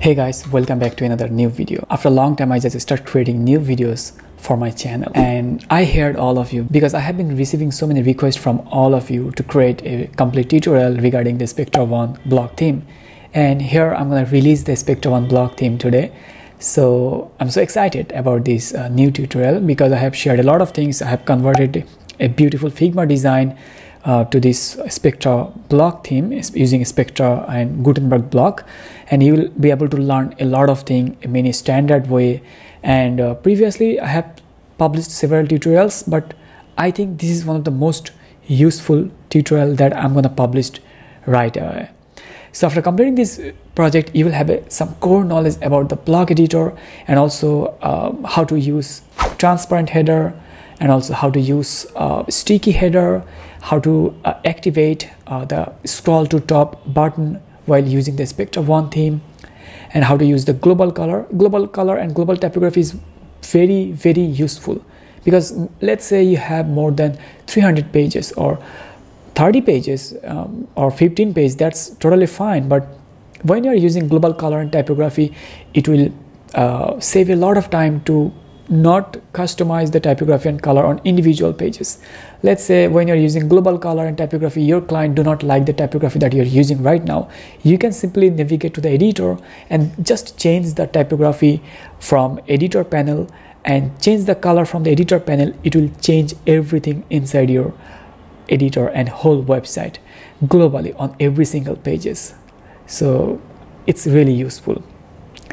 Hey guys, welcome back to another new video. After a long time, I just started creating new videos for my channel and I heard all of you because I have been receiving so many requests from all of you to create a complete tutorial regarding the Spectra One block theme. And here I'm gonna release the Spectra One block theme today. So I'm so excited about this uh, new tutorial because I have shared a lot of things. I have converted a beautiful Figma design uh, to this Spectra block theme using Spectra and Gutenberg block and you will be able to learn a lot of things in a standard way and uh, previously I have published several tutorials but I think this is one of the most useful tutorial that I'm gonna publish right away. So after completing this project, you will have a, some core knowledge about the block editor and also uh, how to use transparent header and also how to use uh, sticky header how to uh, activate uh, the scroll to top button while using the Spectra One theme and how to use the global color. Global color and global typography is very, very useful because let's say you have more than 300 pages or 30 pages um, or 15 pages, that's totally fine. But when you're using global color and typography, it will uh, save a lot of time to not customize the typography and color on individual pages. Let's say when you're using global color and typography your client do not like the typography that you're using right now. You can simply navigate to the editor and just change the typography from editor panel and change the color from the editor panel. It will change everything inside your editor and whole website globally on every single pages. So it's really useful.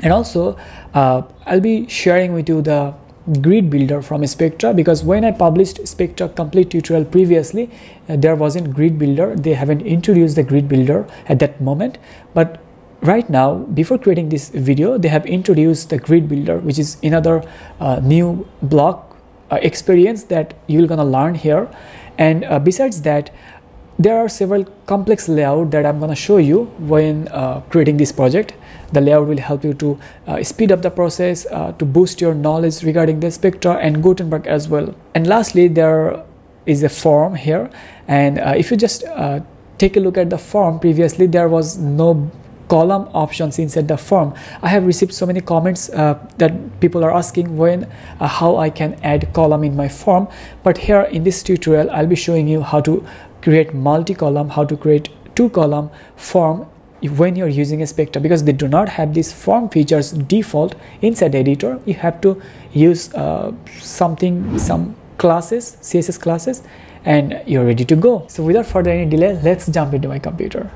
And also uh, I'll be sharing with you the grid builder from Spectra because when I published Spectra complete tutorial previously uh, there wasn't grid builder. They haven't introduced the grid builder at that moment. But right now before creating this video they have introduced the grid builder which is another uh, new block uh, experience that you're gonna learn here. And uh, besides that there are several complex layout that I'm to show you when uh, creating this project. The layout will help you to uh, speed up the process, uh, to boost your knowledge regarding the Spectra and Gutenberg as well. And lastly, there is a form here. And uh, if you just uh, take a look at the form, previously there was no column options inside the form i have received so many comments uh, that people are asking when uh, how i can add column in my form but here in this tutorial i'll be showing you how to create multi-column how to create two column form when you're using a Spectra because they do not have these form features default inside editor you have to use uh, something some classes css classes and you're ready to go. So without further any delay let's jump into my computer